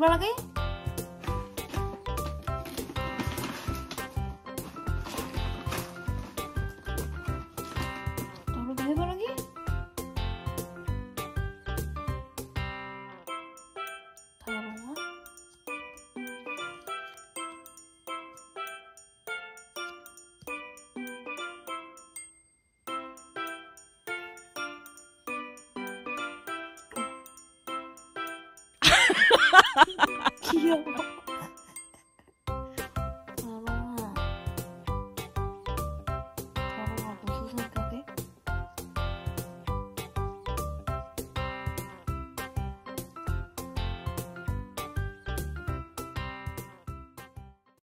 blogger 귀여워.